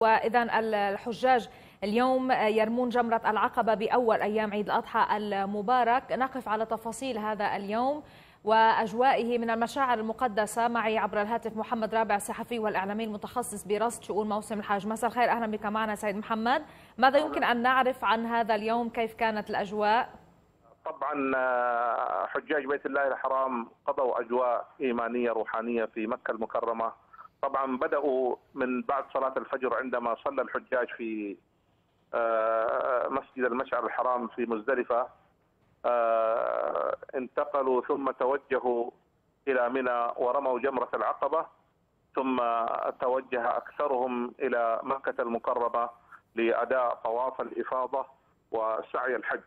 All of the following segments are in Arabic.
وإذا الحجاج اليوم يرمون جمرة العقبة بأول أيام عيد الأضحى المبارك. نقف على تفاصيل هذا اليوم وأجوائه من المشاعر المقدسة. معي عبر الهاتف محمد رابع الصحفي والإعلامي المتخصص برصد شؤون موسم الحج مساء الخير أهلا بك معنا سيد محمد. ماذا يمكن أن نعرف عن هذا اليوم؟ كيف كانت الأجواء؟ طبعا حجاج بيت الله الحرام قضوا أجواء إيمانية روحانية في مكة المكرمة. طبعا بدأوا من بعد صلاة الفجر عندما صلى الحجاج في مسجد المشعر الحرام في مزدلفة انتقلوا ثم توجهوا إلى منى ورموا جمرة العقبة ثم توجه أكثرهم إلى مكة المكرمة لأداء طواف الإفاضة وسعي الحج.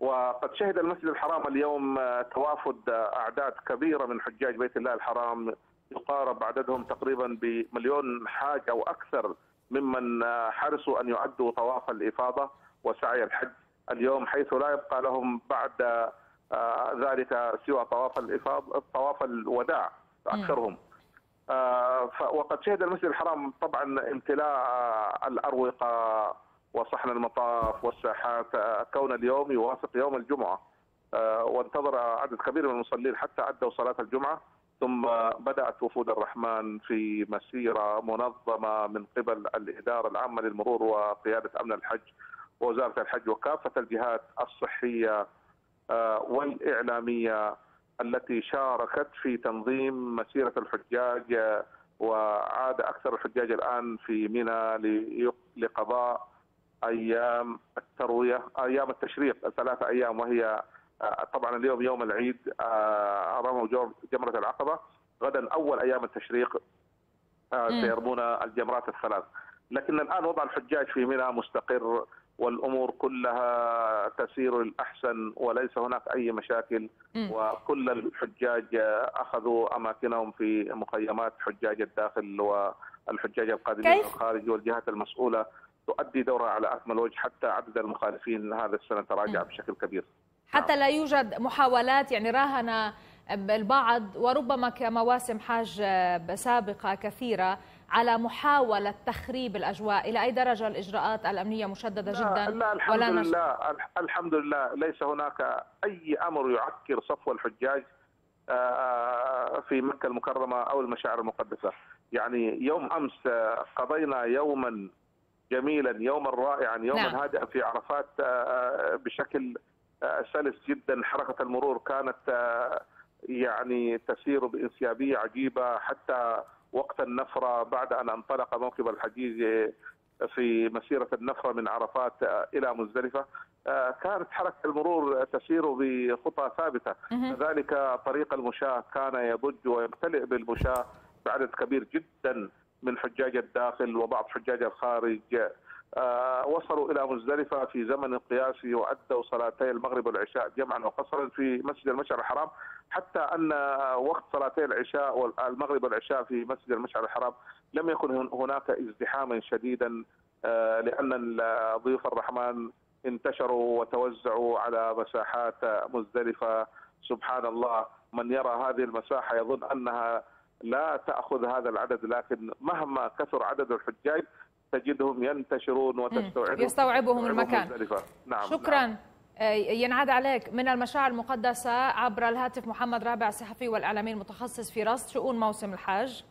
وقد شهد المسجد الحرام اليوم توافد أعداد كبيرة من حجاج بيت الله الحرام يقارب عددهم تقريبا بمليون حاج أو أكثر ممن حرصوا أن يعدوا طواف الإفاضة وسعي الحج اليوم حيث لا يبقى لهم بعد ذلك سوى طواف الافاضه طواف الوداع أكثرهم. وقد شهد المسجد الحرام طبعا امتلاء الأروقة وصحن المطاف والساحات كون اليوم يوافق يوم الجمعة. وانتظر عدد كبير من المصلين حتى ادوا صلاة الجمعة. ثم بدأت وفود الرحمن في مسيرة منظمة من قبل الإدارة العامة للمرور وقيادة أمن الحج ووزارة الحج وكافة الجهات الصحية والإعلامية التي شاركت في تنظيم مسيرة الحجاج وعاد أكثر الحجاج الآن في منى لقضاء أيام التروية أيام التشريق ثلاثة أيام وهي طبعا اليوم يوم العيد رموا جمرة العقبة غدا أول أيام التشريق سيرمون الجمرات الثلاث. لكن الآن وضع الحجاج في منى مستقر والأمور كلها تسير للأحسن وليس هناك أي مشاكل وكل الحجاج أخذوا أماكنهم في مخيمات حجاج الداخل والحجاج القادمين من الخارج والجهات المسؤولة تؤدي دورها على أكمل وجه حتى عدد المخالفين هذا السنة تراجع بشكل كبير. حتى لا يوجد محاولات يعني راهن البعض وربما كمواسم حاج سابقة كثيرة على محاولة تخريب الأجواء. إلى أي درجة الإجراءات الأمنية مشددة لا جدا؟ لا الحمد ولا لله الحمد لله. ليس هناك أي أمر يعكر صفو الحجاج في مكة المكرمة أو المشاعر المقدسة. يعني يوم أمس قضينا يوما جميلا يوما رائعا يوما نعم. هادئا في عرفات بشكل سلس جدا حركة المرور كانت يعني تسير بإنسيابية عجيبة. حتى وقت النفرة بعد أن انطلق موكب الحجيج في مسيرة النفرة من عرفات إلى مزدلفة كانت حركة المرور تسير بخطى ثابتة. كذلك طريق المشاة كان يضج ويمتلئ بالمشاة بعدد كبير جدا من حجاج الداخل وبعض حجاج الخارج. آه وصلوا إلى مزدلفة في زمن قياسي وادوا صلاتي المغرب والعشاء جمعا وقصرا في مسجد المشعر الحرام حتى أن وقت صلاتي العشاء والمغرب والعشاء في مسجد المشعر الحرام لم يكن هناك ازدحاما شديدا آه لأن ضيوف الرحمن انتشروا وتوزعوا على مساحات مزدلفة. سبحان الله من يرى هذه المساحة يظن أنها لا تأخذ هذا العدد لكن مهما كثر عدد الحجاج تجدهم ينتشرون وتستوعبهم. يستوعبهم المكان. نعم شكرا. نعم. ينعاد عليك. من المشاعر المقدسة عبر الهاتف محمد رابع الصحفي والإعلامي المتخصص في رصد شؤون موسم الحج